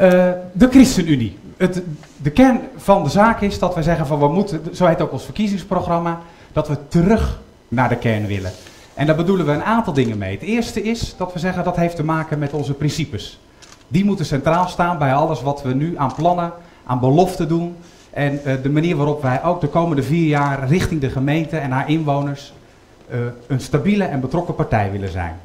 Uh, de ChristenUnie. Het, de kern van de zaak is dat wij zeggen van we moeten, zo heet ook ons verkiezingsprogramma, dat we terug naar de kern willen. En daar bedoelen we een aantal dingen mee. Het eerste is dat we zeggen dat heeft te maken met onze principes. Die moeten centraal staan bij alles wat we nu aan plannen, aan beloften doen. En uh, de manier waarop wij ook de komende vier jaar richting de gemeente en haar inwoners uh, een stabiele en betrokken partij willen zijn.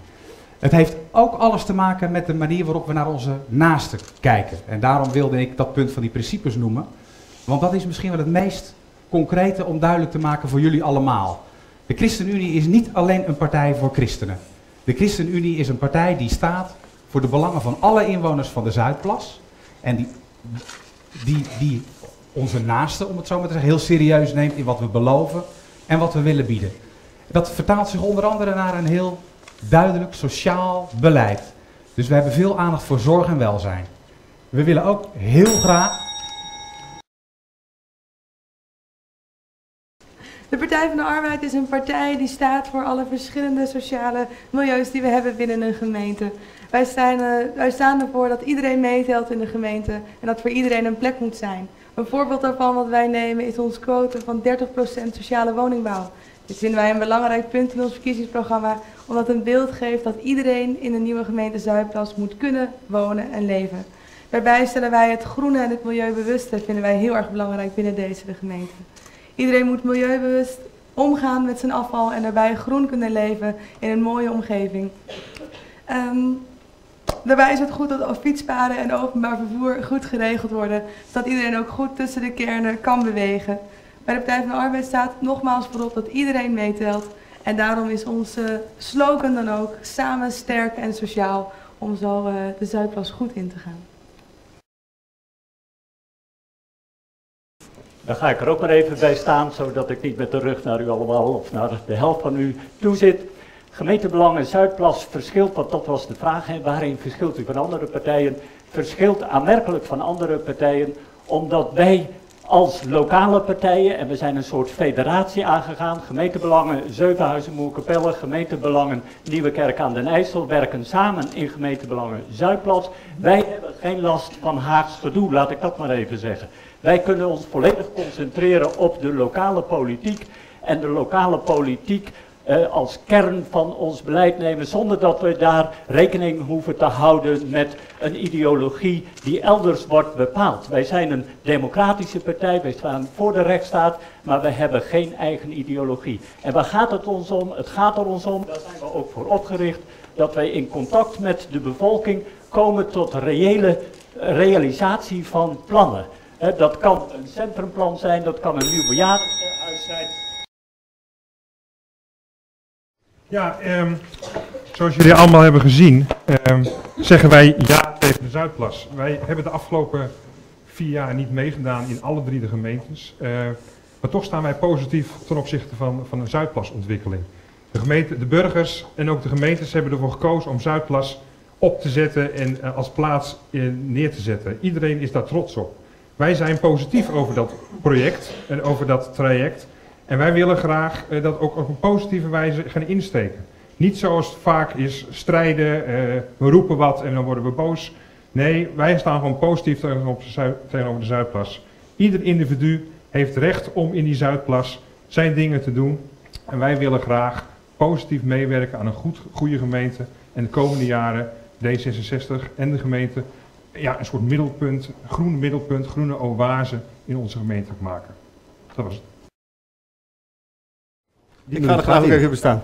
Het heeft ook alles te maken met de manier waarop we naar onze naasten kijken. En daarom wilde ik dat punt van die principes noemen. Want dat is misschien wel het meest concrete om duidelijk te maken voor jullie allemaal. De ChristenUnie is niet alleen een partij voor christenen. De ChristenUnie is een partij die staat voor de belangen van alle inwoners van de Zuidplas. En die, die, die onze naasten, om het zo maar te zeggen, heel serieus neemt in wat we beloven en wat we willen bieden. Dat vertaalt zich onder andere naar een heel duidelijk sociaal beleid. Dus we hebben veel aandacht voor zorg en welzijn. We willen ook heel graag. De Partij van de Arbeid is een partij die staat voor alle verschillende sociale milieus die we hebben binnen een gemeente. Wij, staan, uh, wij staan ervoor dat iedereen meetelt in de gemeente en dat voor iedereen een plek moet zijn. Een voorbeeld daarvan wat wij nemen is ons quote van 30% sociale woningbouw. Dit vinden wij een belangrijk punt in ons verkiezingsprogramma, omdat het een beeld geeft dat iedereen in de nieuwe gemeente Zuidplas moet kunnen wonen en leven. Daarbij stellen wij het groene en het milieubewuste vinden wij heel erg belangrijk binnen deze de gemeente. Iedereen moet milieubewust omgaan met zijn afval en daarbij groen kunnen leven in een mooie omgeving. Um, daarbij is het goed dat fietspaden en openbaar vervoer goed geregeld worden, zodat iedereen ook goed tussen de kernen kan bewegen. Bij de Partij van de Arbeid staat nogmaals voorop dat iedereen meetelt. En daarom is onze slogan dan ook samen sterk en sociaal om zo uh, de Zuidplas goed in te gaan. Dan ga ik er ook maar even bij staan, zodat ik niet met de rug naar u allemaal of naar de helft van u toe zit. Gemeentebelangen Zuidplas verschilt, want dat was de vraag, hè, waarin verschilt u van andere partijen? Verschilt aanmerkelijk van andere partijen, omdat wij als lokale partijen, en we zijn een soort federatie aangegaan, gemeentebelangen Zevenhuizen Moerkapelle, gemeentebelangen Nieuwekerk aan den IJssel, werken samen in gemeentebelangen Zuidplas. Wij hebben geen last van Haags gedoe, laat ik dat maar even zeggen. Wij kunnen ons volledig concentreren op de lokale politiek en de lokale politiek uh, als kern van ons beleid nemen, zonder dat we daar rekening hoeven te houden met een ideologie die elders wordt bepaald. Wij zijn een democratische partij, wij staan voor de rechtsstaat, maar we hebben geen eigen ideologie. En waar gaat het ons om? Het gaat er ons om, daar zijn we ook voor opgericht, dat wij in contact met de bevolking komen tot reële realisatie van plannen. Uh, dat kan een centrumplan zijn, dat kan een nieuw bejaardenhuis zijn. Ja, um, zoals jullie allemaal hebben gezien, um, zeggen wij ja tegen de Zuidplas. Wij hebben de afgelopen vier jaar niet meegedaan in alle drie de gemeentes. Uh, maar toch staan wij positief ten opzichte van, van een Zuidplasontwikkeling. De, gemeente, de burgers en ook de gemeentes hebben ervoor gekozen om Zuidplas op te zetten en uh, als plaats uh, neer te zetten. Iedereen is daar trots op. Wij zijn positief over dat project en over dat traject. En wij willen graag uh, dat ook op een positieve wijze gaan insteken. Niet zoals het vaak is strijden, uh, we roepen wat en dan worden we boos. Nee, wij staan gewoon positief tegenover de Zuidplas. Ieder individu heeft recht om in die Zuidplas zijn dingen te doen. En wij willen graag positief meewerken aan een goed, goede gemeente. En de komende jaren D66 en de gemeente ja, een soort middelpunt, groen middelpunt, groene oase in onze gemeente maken. Dat was het. Ik ga er graag ook even bestaan.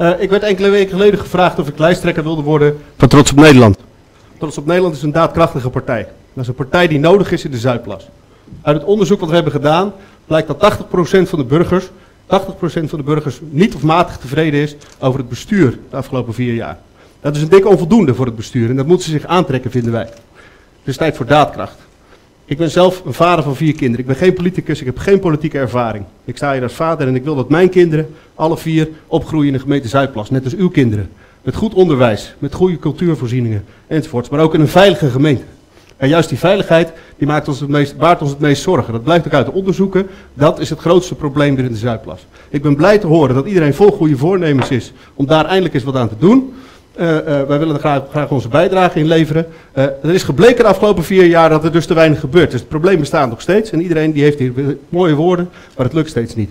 Uh, ik werd enkele weken geleden gevraagd of ik lijsttrekker wilde worden van Trots op Nederland. Trots op Nederland is een daadkrachtige partij. Dat is een partij die nodig is in de Zuidplas. Uit het onderzoek wat we hebben gedaan blijkt dat 80% van de burgers, 80% van de burgers niet of matig tevreden is over het bestuur de afgelopen vier jaar. Dat is een dikke onvoldoende voor het bestuur en dat moeten ze zich aantrekken, vinden wij. Het is tijd voor daadkracht. Ik ben zelf een vader van vier kinderen. Ik ben geen politicus, ik heb geen politieke ervaring. Ik sta hier als vader en ik wil dat mijn kinderen, alle vier, opgroeien in de gemeente Zuidplas. Net als uw kinderen. Met goed onderwijs, met goede cultuurvoorzieningen enzovoorts. Maar ook in een veilige gemeente. En juist die veiligheid die maakt ons het meest, baart ons het meest zorgen. Dat blijkt ook uit de onderzoeken. Dat is het grootste probleem binnen de Zuidplas. Ik ben blij te horen dat iedereen vol goede voornemens is om daar eindelijk eens wat aan te doen. Eh, eh, wij willen er graag, onze bijdrage in leveren. Eh, er is gebleken de afgelopen vier jaar dat er dus te weinig gebeurt. Dus het probleem bestaat nog steeds. En iedereen die heeft hier mooie woorden, maar het lukt steeds niet.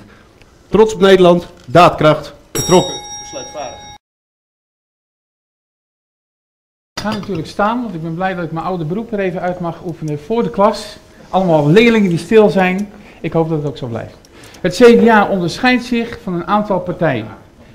Trots op Nederland, daadkracht, vertrokken, besluitvaardig. Ik ga natuurlijk staan, want ik ben blij dat ik mijn oude beroep er even uit mag oefenen voor de klas. Allemaal leerlingen die stil zijn. Ik hoop dat het ook zo blijft. Het CDA onderscheidt zich van een aantal partijen.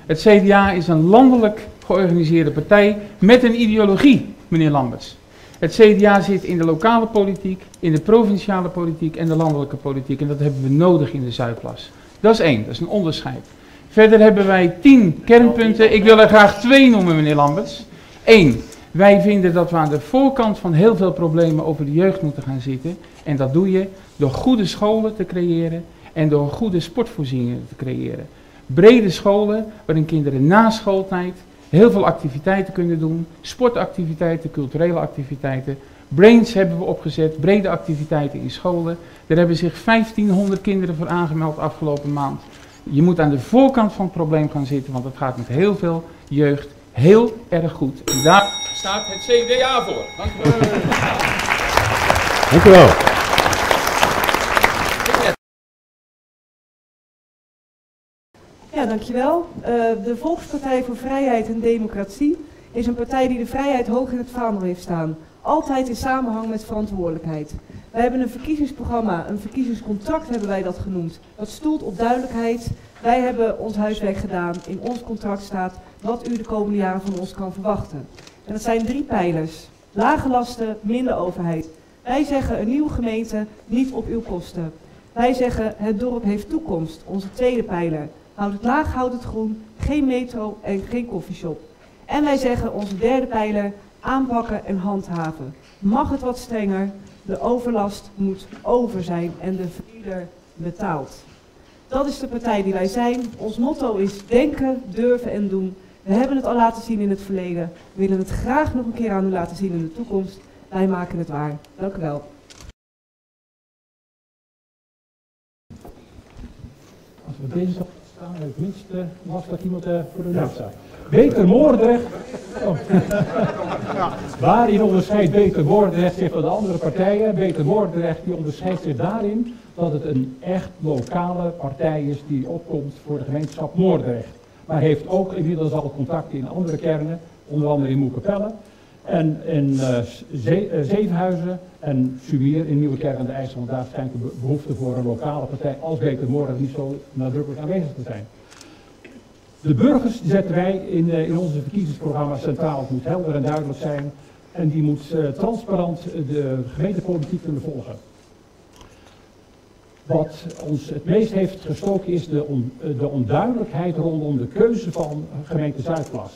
Het CDA is een landelijk georganiseerde partij met een ideologie, meneer Lamberts. Het CDA zit in de lokale politiek, in de provinciale politiek en de landelijke politiek. En dat hebben we nodig in de Zuidplas. Dat is één, dat is een onderscheid. Verder hebben wij tien kernpunten. Ik wil er graag twee noemen, meneer Lamberts. Eén, wij vinden dat we aan de voorkant van heel veel problemen over de jeugd moeten gaan zitten. En dat doe je door goede scholen te creëren en door goede sportvoorzieningen te creëren. Brede scholen waarin kinderen na schooltijd heel veel activiteiten kunnen doen. Sportactiviteiten, culturele activiteiten. Brains hebben we opgezet, brede activiteiten in scholen. Daar hebben zich 1500 kinderen voor aangemeld afgelopen maand. Je moet aan de voorkant van het probleem gaan zitten, want het gaat met heel veel jeugd heel erg goed. En daar staat het CDA voor. Dank u wel. Dank u wel. Ja, dankjewel. Uh, de Volkspartij voor Vrijheid en Democratie is een partij die de vrijheid hoog in het vaandel heeft staan. Altijd in samenhang met verantwoordelijkheid. Wij hebben een verkiezingsprogramma, een verkiezingscontract hebben wij dat genoemd. Dat stoelt op duidelijkheid. Wij hebben ons huiswerk gedaan. In ons contract staat wat u de komende jaren van ons kan verwachten. En dat zijn drie pijlers. Lage lasten, minder overheid. Wij zeggen een nieuwe gemeente, niet op uw kosten. Wij zeggen het dorp heeft toekomst, onze tweede pijler. Houd het laag, houd het groen, geen metro en geen koffieshop. En wij zeggen onze derde pijler, aanpakken en handhaven. Mag het wat strenger, de overlast moet over zijn en de verhuurder betaalt. Dat is de partij die wij zijn. Ons motto is denken, durven en doen. We hebben het al laten zien in het verleden. We willen het graag nog een keer aan u laten zien in de toekomst. Wij maken het waar. Dank u wel. Als we deze staan, het minste was dat iemand uh, voor de neus staat. Beter Moordrecht. Oh. Waarin onderscheidt Beter Moordrecht zich van de andere partijen? Beter Moordrecht die onderscheidt zich daarin dat het een echt lokale partij is die opkomt voor de gemeenschap Moordrecht. Maar heeft ook inmiddels al contacten in andere kernen, onder andere in Moekapelle. En in uh, Zevenhuizen en Sumier in Nieuwekerk aan de IJssel. Daar schijnt de behoefte voor een lokale partij als Beter Moordrecht niet zo nadrukkelijk aanwezig te zijn. De burgers zetten wij in, uh, in onze verkiezingsprogramma centraal. Het moet helder en duidelijk zijn. En die moet transparant de gemeentepolitiek kunnen volgen. Wat ons het meest heeft gestoken is de, de onduidelijkheid rondom de keuze van gemeente Zuidplas.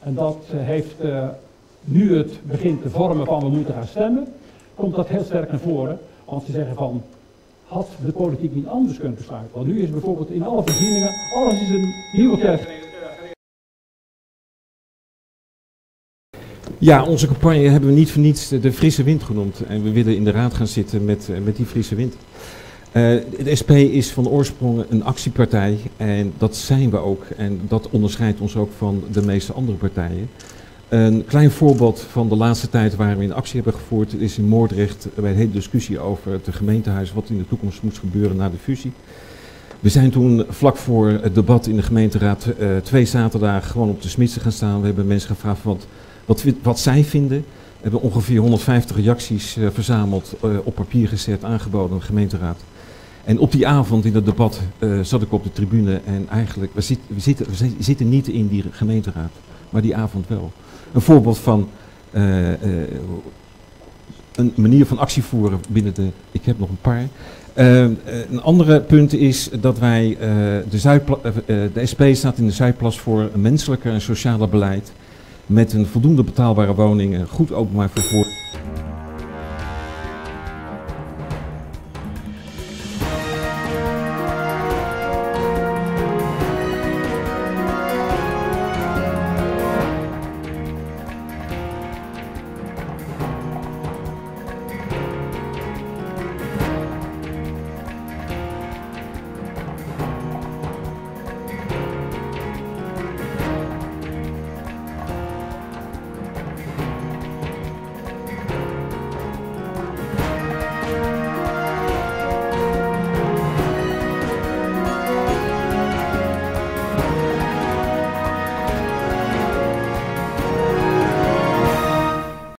En dat heeft nu het begint te vormen van we moeten gaan stemmen, komt dat heel sterk naar voren. Want ze zeggen van, had de politiek niet anders kunnen besluiten? Want nu is bijvoorbeeld in alle voorzieningen, alles is een nieuwe kerk. Ja, onze campagne hebben we niet voor niets de frisse wind genoemd. En we willen in de raad gaan zitten met, met die frisse wind. Uh, de SP is van oorsprong een actiepartij en dat zijn we ook. En dat onderscheidt ons ook van de meeste andere partijen. Een klein voorbeeld van de laatste tijd waar we in actie hebben gevoerd is in Moordrecht bij een hele discussie over het gemeentehuis, wat in de toekomst moest gebeuren na de fusie. We zijn toen vlak voor het debat in de gemeenteraad uh, twee zaterdagen gewoon op de smidse gaan staan. We hebben mensen gevraagd wat, wat, wat zij vinden. We hebben ongeveer 150 reacties uh, verzameld, op papier gezet, aangeboden aan de gemeenteraad. En op die avond in het debat uh, zat ik op de tribune en eigenlijk, we, zit, we, zitten, we zitten niet in die gemeenteraad, maar die avond wel. Een voorbeeld van uh, uh, een manier van actie voeren binnen de, ik heb nog een paar. een andere punt is dat wij, de, de SP staat in de Zuidplas voor een menselijker en sociale beleid met een voldoende betaalbare woningen, goed openbaar vervoer